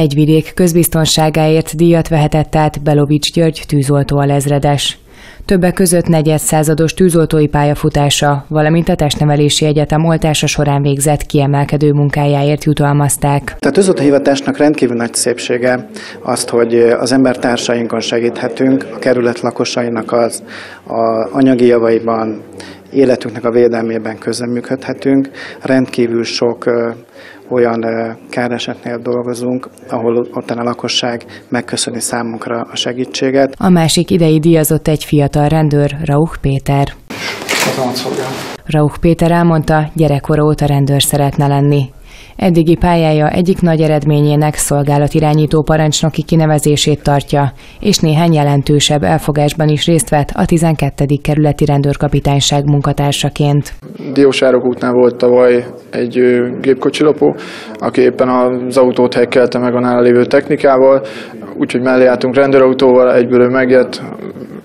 Hegyvidék közbiztonságáért díjat vehetett át Belovics György tűzoltó alezredes. Többek között negyedszázados tűzoltói pályafutása, valamint a testnevelési egyetem oltása során végzett kiemelkedő munkájáért jutalmazták. A tűzoltó rendkívül nagy szépsége azt, hogy az embertársainkon segíthetünk, a kerület lakosainak az a anyagi javaiban, életünknek a védelmében közeműködhetünk. Rendkívül sok olyan káresetnél dolgozunk, ahol ott a lakosság megköszöni számunkra a segítséget. A másik idei díjazott egy fiatal rendőr, Rauch Péter. Rauch Péter elmondta, gyerekkora óta rendőr szeretne lenni. Eddigi pályája egyik nagy eredményének szolgálatirányító parancsnoki kinevezését tartja, és néhány jelentősebb elfogásban is részt vett a 12. kerületi rendőrkapitányság munkatársaként. Diósárok útnál volt tavaly egy gépkocsilopó, aki éppen az autót hekkelte meg a nála lévő technikával, úgyhogy mellé álltunk rendőrautóval, egyből ő megjött,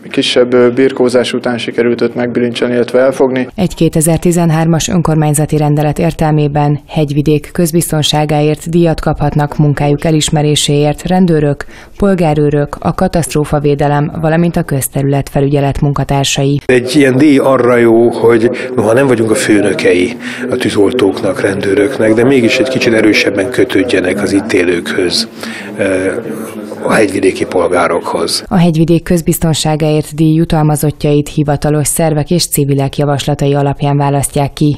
kisebb birkózás után sikerült őt megbilincselni, illetve elfogni. Egy 2013-as önkormányzati rendelet értelmében hegyvidék közbiztonságáért díjat kaphatnak munkájuk elismeréséért rendőrök, polgárőrök, a katasztrófavédelem, valamint a közterület felügyelet munkatársai. Egy ilyen díj arra jó, hogy noha nem vagyunk a főnökei a tűzoltóknak, rendőröknek, de mégis egy kicsit erősebben kötődjenek az itt élőkhöz a hegyvidéki polgárokhoz. A hegyvidék közbiztonságáért díj jutalmazottjait hivatalos szervek és civilek javaslatai alapján választják ki.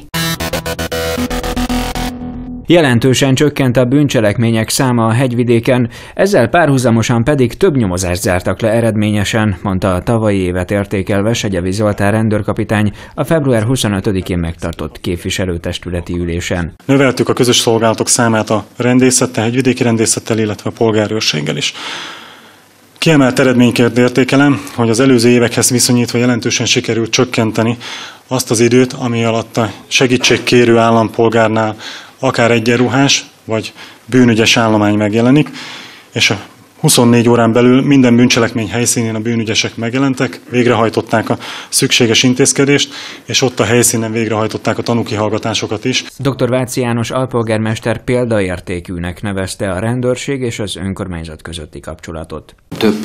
Jelentősen csökkent a bűncselekmények száma a hegyvidéken, ezzel párhuzamosan pedig több nyomozást zártak le eredményesen, mondta a tavalyi évet értékelve Segyevi Zoltán rendőrkapitány a február 25-én megtartott képviselőtestületi ülésen. Növeltük a közös szolgálatok számát a rendészettel, hegyvidéki rendészettel, illetve a polgárőrséggel is. Kiemelt eredményként értékelem, hogy az előző évekhez viszonyítva jelentősen sikerült csökkenteni azt az időt, ami alatt a segítségkérő állampolgárnál akár egyenruhás vagy bűnügyes állomány megjelenik, és a 24 órán belül minden bűncselekmény helyszínén a bűnügyesek megjelentek, végrehajtották a szükséges intézkedést, és ott a helyszínen végrehajtották a tanúkihallgatásokat is. Dr. Váci János alpolgármester példaértékűnek nevezte a rendőrség és az önkormányzat közötti kapcsolatot. Több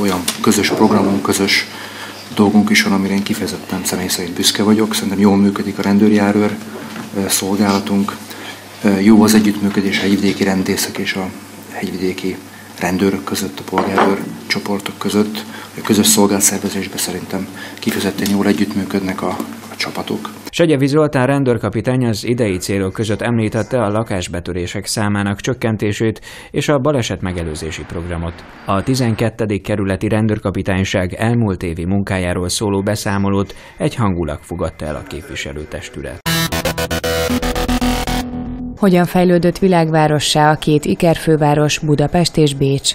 olyan közös programunk, közös dolgunk is van, amire én kifejezetten személy szerint büszke vagyok. Szerintem jól működik a rendőrjárőr szolgálatunk, jó az együttműködés a hegyvidéki rendészek és a hegyvidéki rendőrök között, a polgárőr csoportok között. A közös szolgálatszervezésben szerintem kifejezetten jól együttműködnek a, a csapatok. Segyevi Zoltán rendőrkapitány az idei célok között említette a lakásbetörések számának csökkentését és a baleset megelőzési programot. A 12. kerületi rendőrkapitányság elmúlt évi munkájáról szóló beszámolót egy hangulag fogadta el a képviselőtestület. Hogyan fejlődött világvárossá a két ikerfőváros Budapest és Bécs?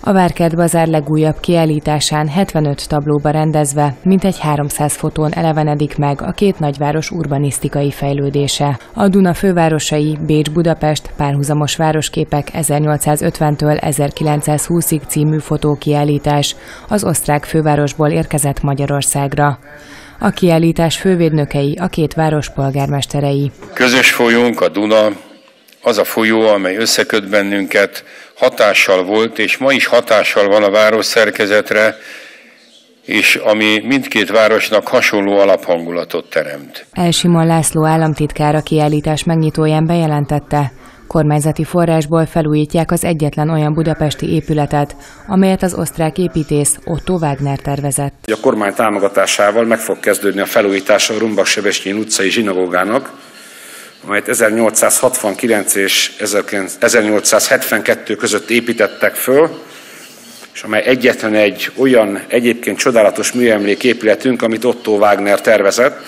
A Várkert Bazár legújabb kiállításán 75 tablóba rendezve, mintegy 300 fotón elevenedik meg a két nagyváros urbanisztikai fejlődése. A Duna fővárosai Bécs-Budapest párhuzamos városképek 1850-től 1920-ig című fotókiállítás az osztrák fővárosból érkezett Magyarországra. A kiállítás fővédnökei a két város polgármesterei. Közös folyónk a Duna, az a folyó, amely összeköt bennünket, hatással volt, és ma is hatással van a város szerkezetre, és ami mindkét városnak hasonló alaphangulatot teremt. Elsimon László államtitkár a kiállítás megnyitóján bejelentette, kormányzati forrásból felújítják az egyetlen olyan budapesti épületet, amelyet az osztrák építész Otto Wagner tervezett. A kormány támogatásával meg fog kezdődni a felújítása a Rumbak Sebestyén utcai zsinagógának, amelyet 1869 és 1872 között építettek föl, és amely egyetlen egy olyan egyébként csodálatos műemlék épületünk, amit Otto Wagner tervezett,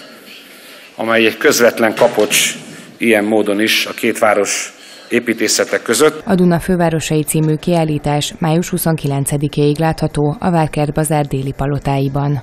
amely egy közvetlen kapocs ilyen módon is a két város építészetek között. A Duna fővárosai című kiállítás május 29-ig látható a Várkert Bazár déli palotáiban.